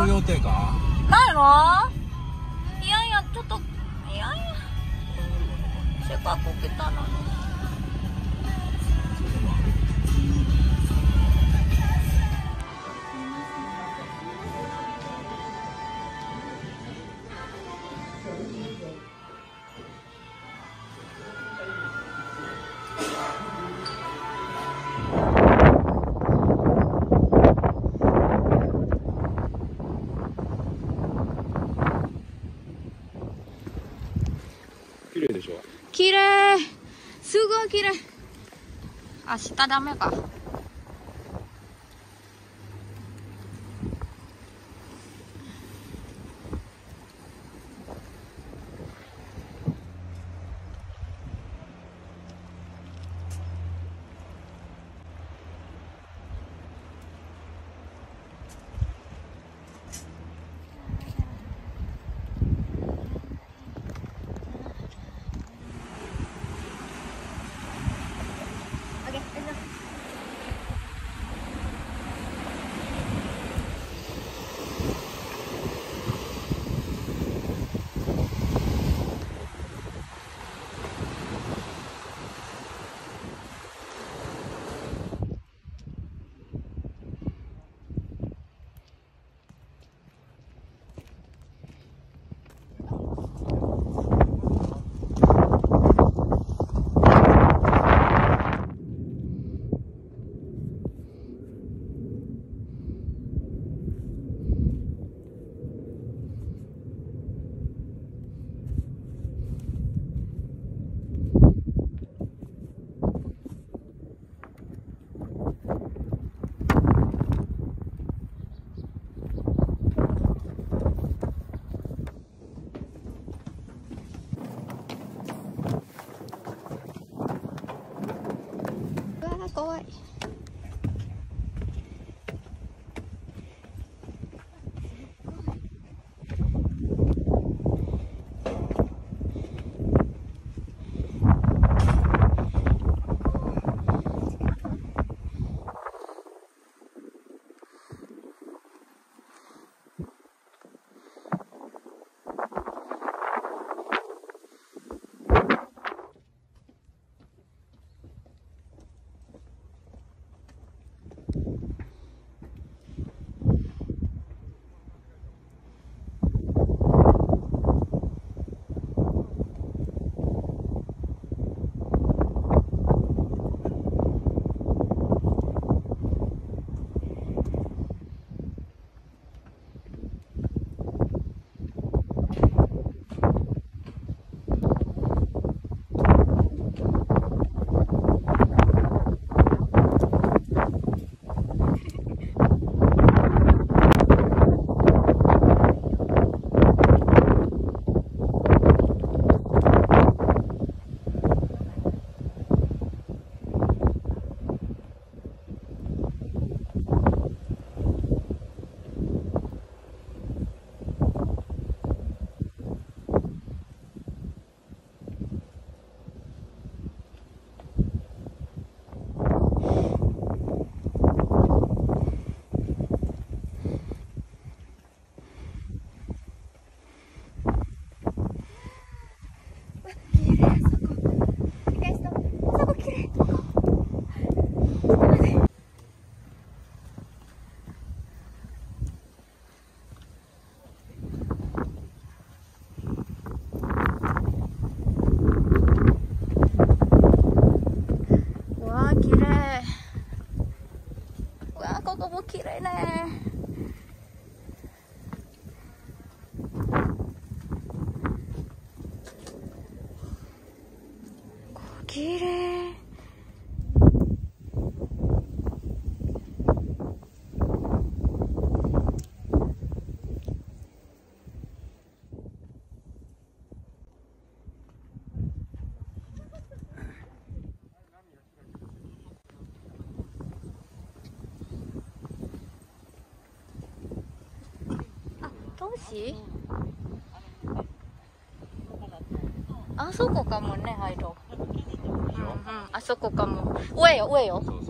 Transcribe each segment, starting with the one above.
ポルトガル予定かないの？いやいやちょっといやいや。せっかく来たのに。綺麗でしょ？綺麗。すごい綺麗。明日ダメか。川しあそこかもね、ハイド。うんうん、あそこかも。上よ、上よ。そうそう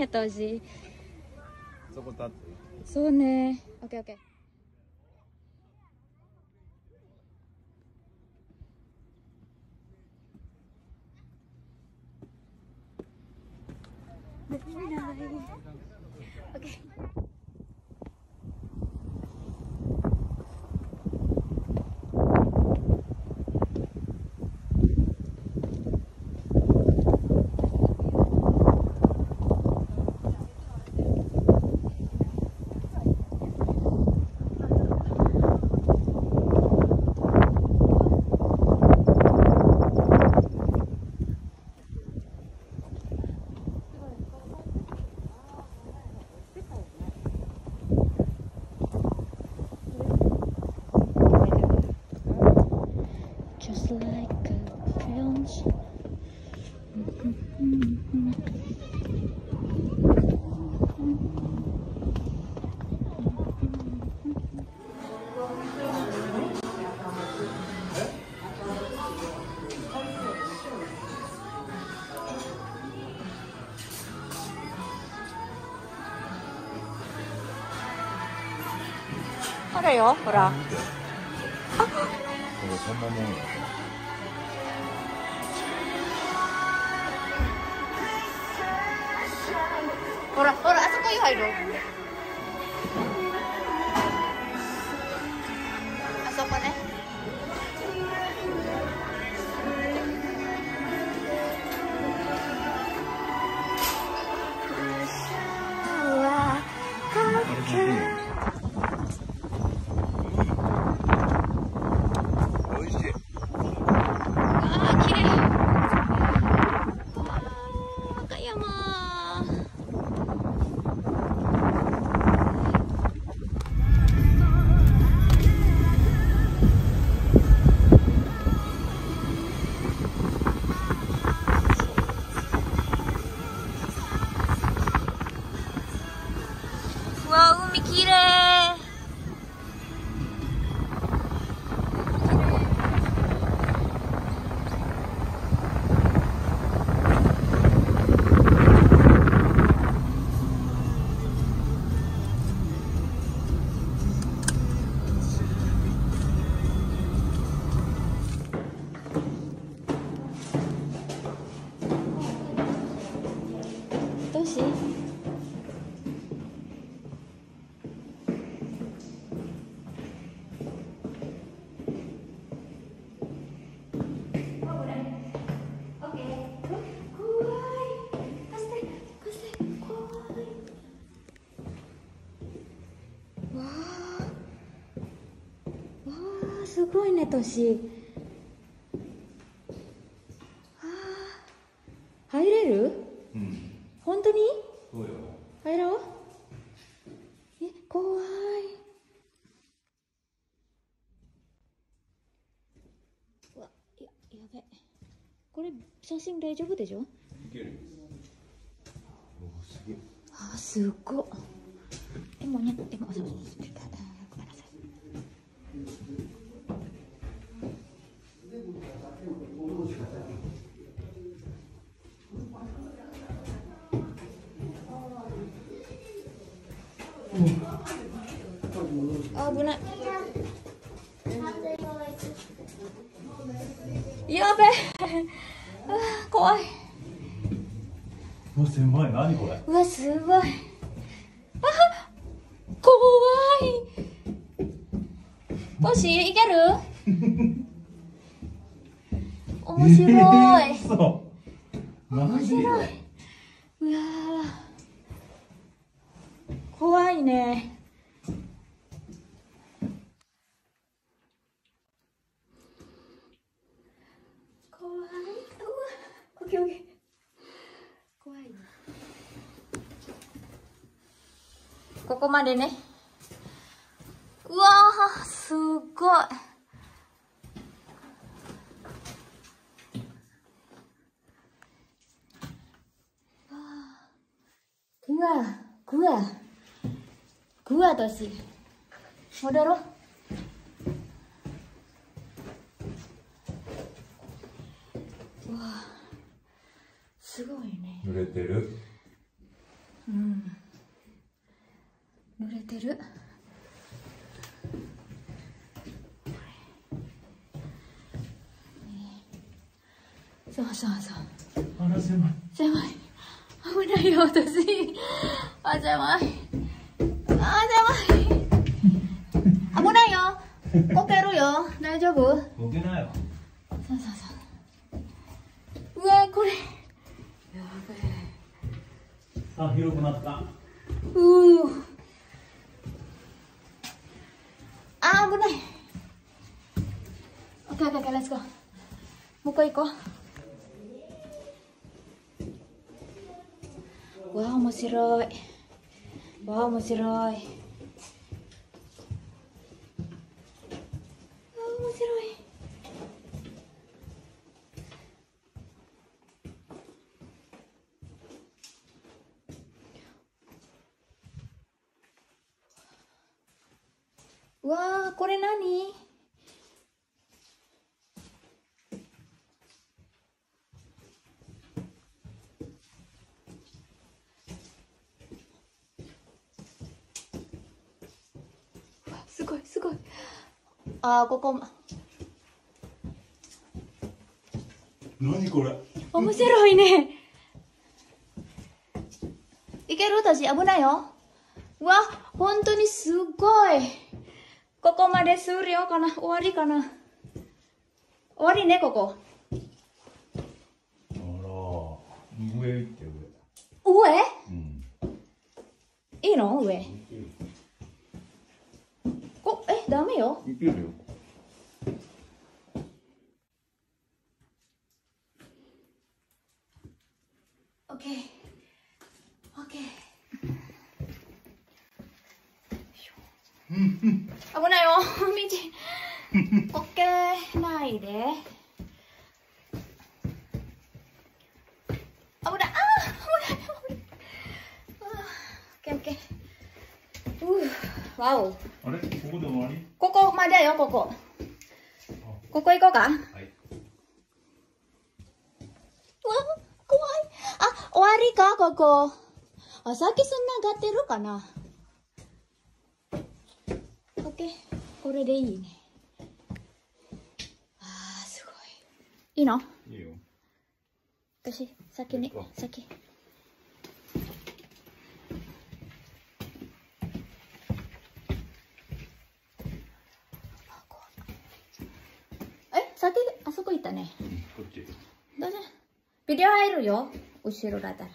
ね当時。そうね。オッケーオッケー Just like れよ、ほら。見てそんなもんやほら、ほら、あそこに入る。あごいね年あー。入れる？うん。本当に？そうよ。入ろう。え怖い。うわややべ。これ写真大丈夫でしょ？いけるあすっご。いでもねでもそうあ危ない。やべえ。怖い。うわ狭い。何これ？うわすごい。あ怖い。もしいける？面白い、そうマジでうわー怖いね。ここまでね。うわすごいうわぐわぐわ私。戻ろう。うわ。すごいね。濡れてる？うん。濡れてる。そうそうそう。あら狭い。狭い。危ないよ私。あ狭いあ狭い危ないよこけるよ大丈夫？そうボケないわそうそう。うわこれ。さあ広くなった。うー。あー危ない。オッケーオッケーオッケーレッツゴーもう一個行こう。わあ面白い。わあ面白いわあこれ何？すごいすごい。あーここ。何これ？面白いね。いける？私危ないよ。うわ本当にすごいここまで終了かな？終わりかな？終わりねここ。あら上行って上。上？うん。いいの？上。こえダメよ？いけるよ。オッケーオッケー危ないよ。道オッケーないで。危ない。あー危ない。危ないオッケーオッケー。わおあれ？ここで終わり？ここまでよここ。ここ行こうか？はい。うわ怖い。あ終わりかここ。あさっきつながってるかな？オッケーこれでいいね。あーすごい。いいの？いいよ。私先に。行こう。先。え先あそこ行ったね。うんこっち。どうぞ。ビデオ入るよ。後ろだったら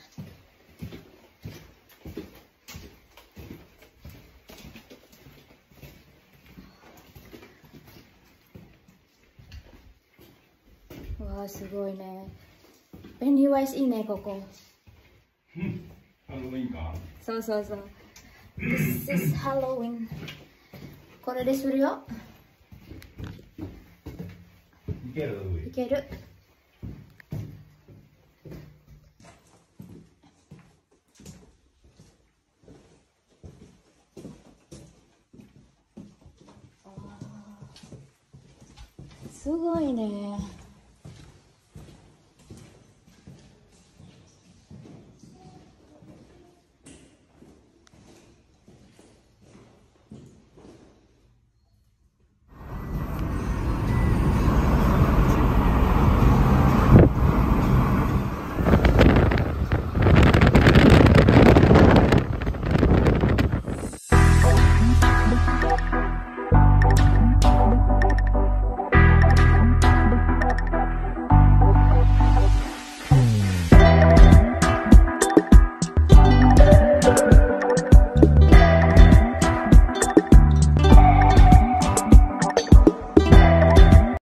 すごいね。ペニーワイスいいねここ。ハロウィンか。そうそうそう。This is Halloween これでするよいける？いける。すごいね